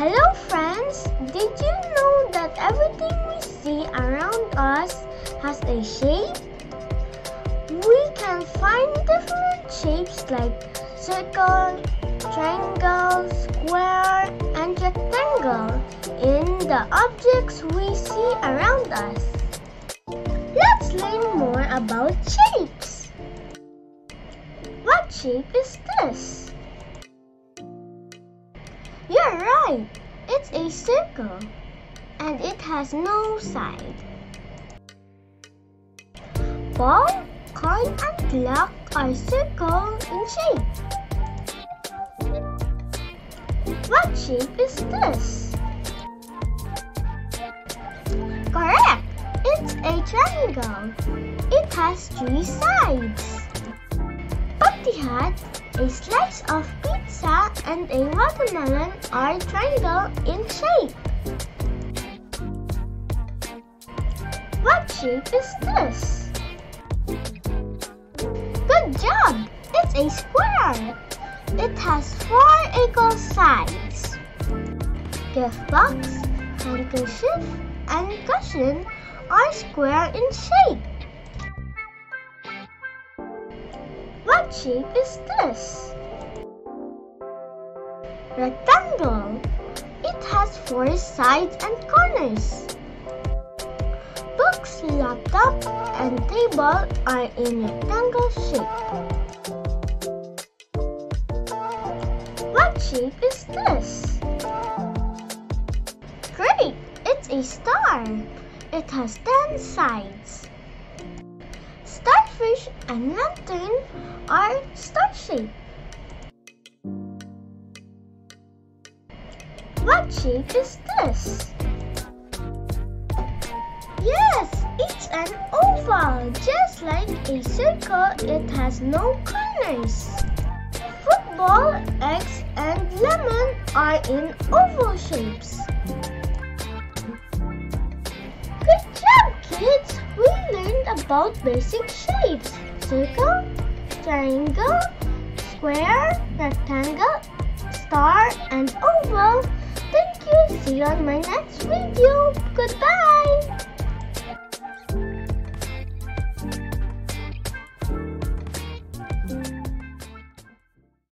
Hello friends! Did you know that everything we see around us has a shape? We can find different shapes like circle, triangle, square, and rectangle in the objects we see around us. Let's learn more about shapes. What shape is this? Right. It's a circle. And it has no side. Ball, coin, and clock are circle in shape. What shape is this? Correct! It's a triangle. It has three sides. Patihad, a slice of pizza and a watermelon are triangle in shape. What shape is this? Good job! It's a square. It has four equal sides. Gift box, handkerchief, and cushion are square in shape. What shape is this? Rectangle. It has four sides and corners. Books, laptop, and table are in rectangle shape. What shape is this? Great! It's a star. It has 10 sides. Starfish and lantern are star-shaped. What shape is this? Yes, it's an oval. Just like a circle, it has no corners. Football, eggs, and lemon are in oval shapes. Good job, kids! We learned about basic shapes. Circle, triangle, square, rectangle, star, and oval. See you on my next video. Goodbye.